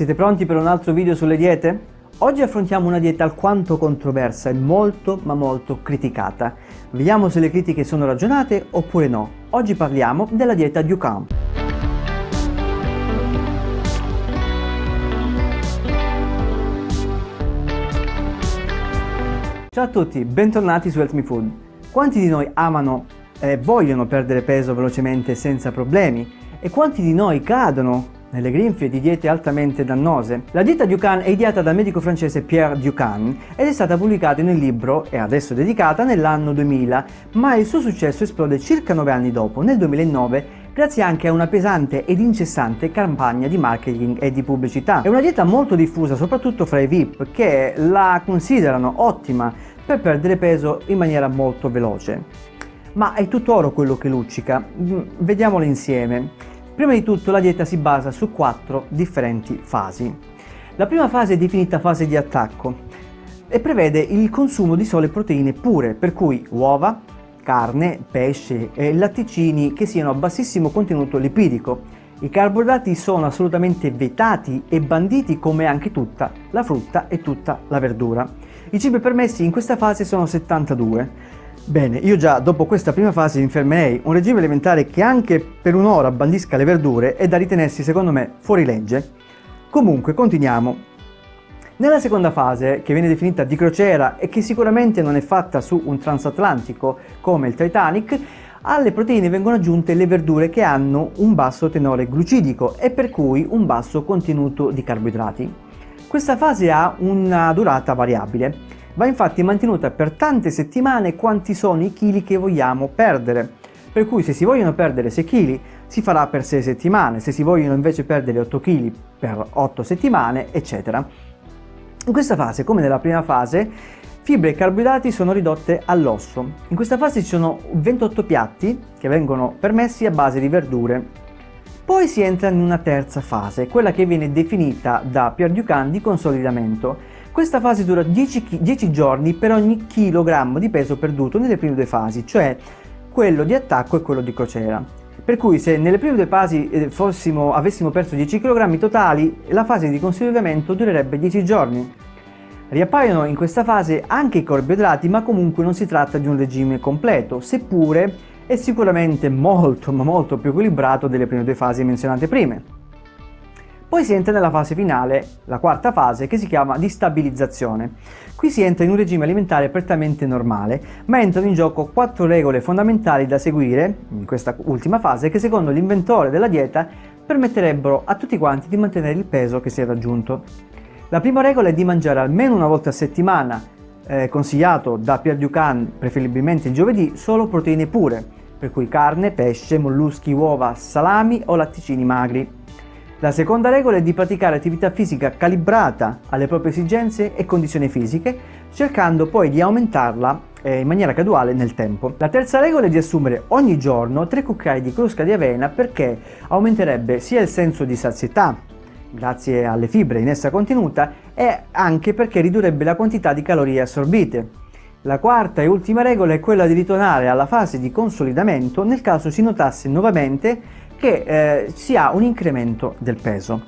Siete pronti per un altro video sulle diete? Oggi affrontiamo una dieta alquanto controversa e molto ma molto criticata. Vediamo se le critiche sono ragionate oppure no. Oggi parliamo della dieta Dukan. Ciao a tutti, bentornati su Health Me Food. Quanti di noi amano e vogliono perdere peso velocemente senza problemi? E quanti di noi cadono nelle grinfie di diete altamente dannose. La dieta Ducan è ideata dal medico francese Pierre Ducan ed è stata pubblicata in un libro e adesso dedicata nell'anno 2000, ma il suo successo esplode circa 9 anni dopo, nel 2009, grazie anche a una pesante ed incessante campagna di marketing e di pubblicità. È una dieta molto diffusa soprattutto fra i VIP che la considerano ottima per perdere peso in maniera molto veloce. Ma è tutt'oro quello che luccica? Mm, vediamolo insieme. Prima di tutto la dieta si basa su quattro differenti fasi. La prima fase è definita fase di attacco e prevede il consumo di sole proteine pure, per cui uova, carne, pesce e latticini che siano a bassissimo contenuto lipidico. I carboidrati sono assolutamente vietati e banditi come anche tutta la frutta e tutta la verdura. I cibi permessi in questa fase sono 72 Bene, io già dopo questa prima fase mi fermerei. Un regime alimentare che anche per un'ora bandisca le verdure è da ritenersi secondo me fuori legge. Comunque, continuiamo. Nella seconda fase, che viene definita di crociera e che sicuramente non è fatta su un transatlantico come il Titanic, alle proteine vengono aggiunte le verdure che hanno un basso tenore glucidico e per cui un basso contenuto di carboidrati. Questa fase ha una durata variabile. Va infatti mantenuta per tante settimane quanti sono i chili che vogliamo perdere. Per cui se si vogliono perdere 6 kg si farà per 6 settimane, se si vogliono invece perdere 8 kg per 8 settimane, eccetera. In questa fase, come nella prima fase, fibre e carboidrati sono ridotte all'osso. In questa fase ci sono 28 piatti che vengono permessi a base di verdure. Poi si entra in una terza fase, quella che viene definita da Pierre Ducan di consolidamento, questa fase dura 10, 10 giorni per ogni chilogrammo di peso perduto nelle prime due fasi, cioè quello di attacco e quello di crociera. Per cui se nelle prime due fasi eh, fossimo, avessimo perso 10 kg totali, la fase di consolidamento durerebbe 10 giorni. Riappaiono in questa fase anche i carboidrati, ma comunque non si tratta di un regime completo, seppure è sicuramente molto ma molto più equilibrato delle prime due fasi menzionate prima. Poi si entra nella fase finale, la quarta fase, che si chiama di stabilizzazione. Qui si entra in un regime alimentare prettamente normale, ma entrano in gioco quattro regole fondamentali da seguire in questa ultima fase che secondo l'inventore della dieta permetterebbero a tutti quanti di mantenere il peso che si è raggiunto. La prima regola è di mangiare almeno una volta a settimana, eh, consigliato da Pierre Ducan preferibilmente il giovedì, solo proteine pure, per cui carne, pesce, molluschi, uova, salami o latticini magri. La seconda regola è di praticare attività fisica calibrata alle proprie esigenze e condizioni fisiche, cercando poi di aumentarla eh, in maniera graduale nel tempo. La terza regola è di assumere ogni giorno 3 cucchiai di crusca di avena perché aumenterebbe sia il senso di sazietà, grazie alle fibre in essa contenuta, e anche perché ridurrebbe la quantità di calorie assorbite. La quarta e ultima regola è quella di ritornare alla fase di consolidamento nel caso si notasse nuovamente che eh, si ha un incremento del peso.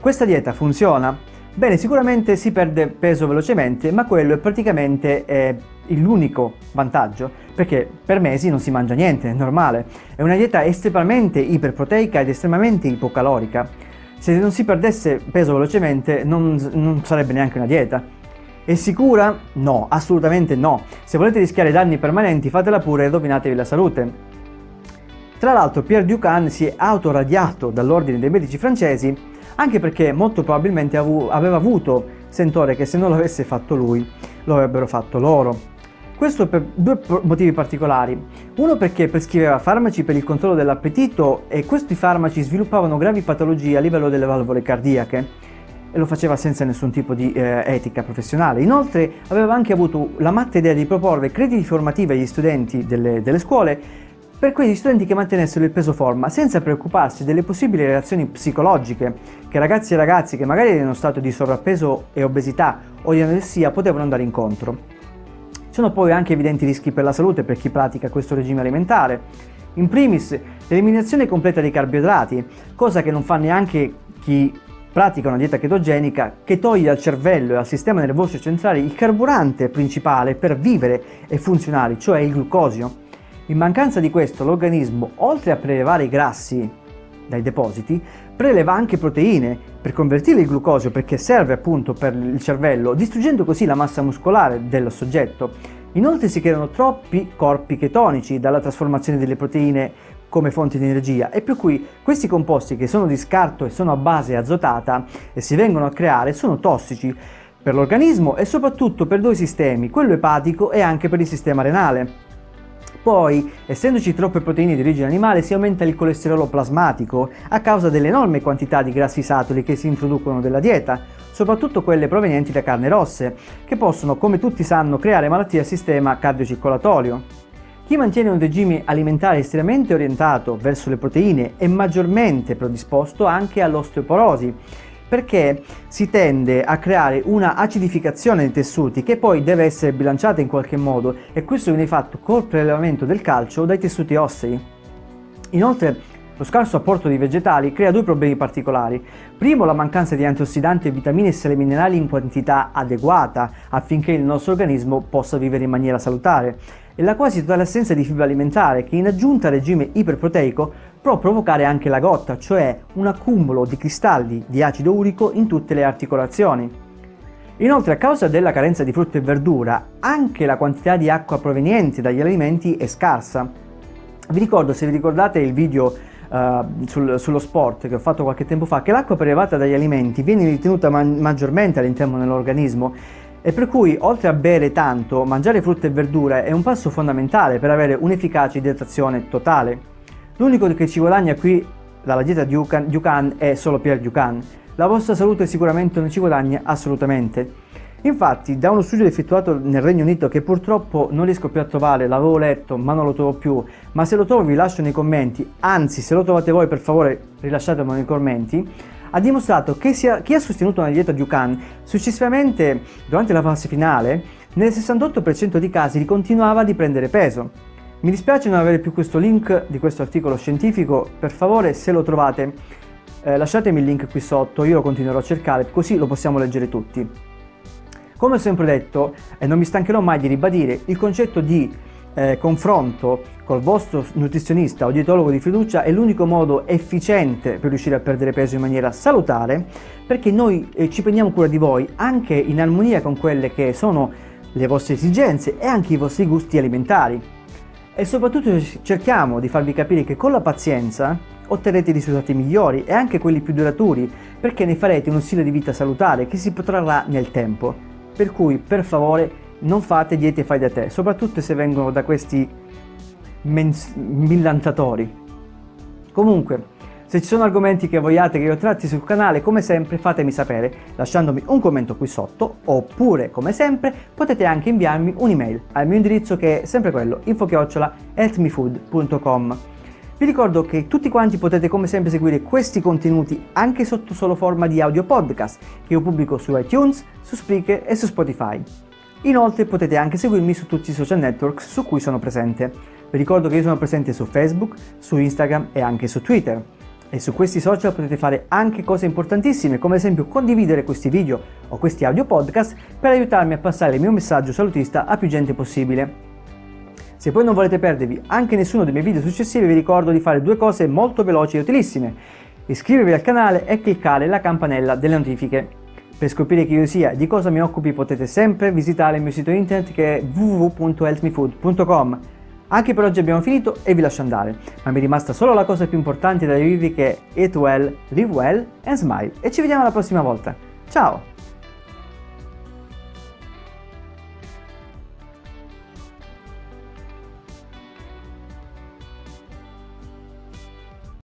Questa dieta funziona? Bene, sicuramente si perde peso velocemente, ma quello è praticamente eh, l'unico vantaggio, perché per mesi non si mangia niente, è normale. È una dieta estremamente iperproteica ed estremamente ipocalorica. Se non si perdesse peso velocemente non, non sarebbe neanche una dieta. È sicura? No, assolutamente no. Se volete rischiare danni permanenti fatela pure e rovinatevi la salute. Tra l'altro Pierre Ducan si è autoradiato dall'ordine dei medici francesi anche perché molto probabilmente aveva avuto sentore che se non l'avesse fatto lui lo avrebbero fatto loro. Questo per due motivi particolari. Uno perché prescriveva farmaci per il controllo dell'appetito e questi farmaci sviluppavano gravi patologie a livello delle valvole cardiache e lo faceva senza nessun tipo di eh, etica professionale. Inoltre aveva anche avuto la matta idea di proporre crediti formativi agli studenti delle, delle scuole per quegli studenti che mantenessero il peso forma senza preoccuparsi delle possibili reazioni psicologiche che ragazzi e ragazzi che magari erano in stato di sovrappeso e obesità o di anoressia potevano andare incontro. Ci sono poi anche evidenti rischi per la salute per chi pratica questo regime alimentare. In primis, l'eliminazione completa dei carboidrati, cosa che non fa neanche chi pratica una dieta chetogenica che toglie al cervello e al sistema nervoso centrale il carburante principale per vivere e funzionare, cioè il glucosio. In mancanza di questo l'organismo, oltre a prelevare i grassi dai depositi, preleva anche proteine per convertire il glucosio perché serve appunto per il cervello, distruggendo così la massa muscolare del soggetto. Inoltre si creano troppi corpi chetonici dalla trasformazione delle proteine come fonte di energia e per cui questi composti che sono di scarto e sono a base azotata e si vengono a creare sono tossici per l'organismo e soprattutto per due sistemi, quello epatico e anche per il sistema renale. Poi, essendoci troppe proteine di origine animale, si aumenta il colesterolo plasmatico a causa delle enormi quantità di grassi saturi che si introducono nella dieta, soprattutto quelle provenienti da carne rosse, che possono, come tutti sanno, creare malattie al sistema cardiocircolatorio. Chi mantiene un regime alimentare estremamente orientato verso le proteine è maggiormente predisposto anche all'osteoporosi, perché si tende a creare una acidificazione dei tessuti che poi deve essere bilanciata in qualche modo e questo viene fatto col prelevamento del calcio dai tessuti ossei. Inoltre lo scarso apporto di vegetali crea due problemi particolari. Primo, la mancanza di antiossidanti e vitamine e sali minerali in quantità adeguata affinché il nostro organismo possa vivere in maniera salutare e la quasi totale assenza di fibra alimentare che in aggiunta al regime iperproteico può provocare anche la gotta, cioè un accumulo di cristalli di acido urico in tutte le articolazioni. Inoltre a causa della carenza di frutta e verdura anche la quantità di acqua proveniente dagli alimenti è scarsa. Vi ricordo, se vi ricordate il video uh, sul, sullo sport che ho fatto qualche tempo fa, che l'acqua prelevata dagli alimenti viene ritenuta ma- maggiormente all'interno dell'organismo e per cui oltre a bere tanto, mangiare frutta e verdura è un passo fondamentale per avere un'efficace idratazione totale. L'unico che ci guadagna qui dalla dieta Dukan è solo Pierre Dukan. La vostra salute sicuramente non ci guadagna assolutamente. Infatti, da uno studio effettuato nel Regno Unito che purtroppo non riesco più a trovare, l'avevo letto ma non lo trovo più, ma se lo trovo vi lascio nei commenti, anzi se lo trovate voi per favore rilasciatemelo nei commenti, ha dimostrato che sia, chi ha sostenuto una dieta Dukan successivamente durante la fase finale nel 68% di casi continuava a riprendere peso. Mi dispiace non avere più questo link di questo articolo scientifico, per favore se lo trovate eh, lasciatemi il link qui sotto, io lo continuerò a cercare così lo possiamo leggere tutti. Come ho sempre detto, e non mi stancherò mai di ribadire, il concetto di eh, confronto col vostro nutrizionista o dietologo di fiducia è l'unico modo efficiente per riuscire a perdere peso in maniera salutare perché noi eh, ci prendiamo cura di voi anche in armonia con quelle che sono le vostre esigenze e anche i vostri gusti alimentari. E soprattutto cerchiamo di farvi capire che con la pazienza otterrete risultati migliori e anche quelli più duraturi perché ne farete uno stile di vita salutare che si protrarrà nel tempo. Per cui, per favore, non fate diete fai da te, soprattutto se vengono da questi millantatori. Comunque, se ci sono argomenti che vogliate che io tratti sul canale, come sempre fatemi sapere lasciandomi un commento qui sotto, oppure, come sempre, potete anche inviarmi un'email al mio indirizzo che è sempre quello, info-healthmefood.com. Vi ricordo che tutti quanti potete come sempre seguire questi contenuti anche sotto solo forma di audio podcast che io pubblico su iTunes, su Spreaker e su Spotify. Inoltre potete anche seguirmi su tutti i social network su cui sono presente. Vi ricordo che io sono presente su Facebook, su Instagram e anche su Twitter. E su questi social potete fare anche cose importantissime, come ad esempio condividere questi video o questi audio podcast per aiutarmi a passare il mio messaggio salutista a più gente possibile. Se poi non volete perdervi anche nessuno dei miei video successivi, vi ricordo di fare due cose molto veloci e utilissime. Iscrivervi al canale e cliccare la campanella delle notifiche. Per scoprire chi io sia e di cosa mi occupi potete sempre visitare il mio sito internet che è www.healthmefood.com. Anche per oggi abbiamo finito e vi lascio andare, ma mi è rimasta solo la cosa più importante da dirvi che Eat well, live well and smile e ci vediamo la prossima volta. Ciao!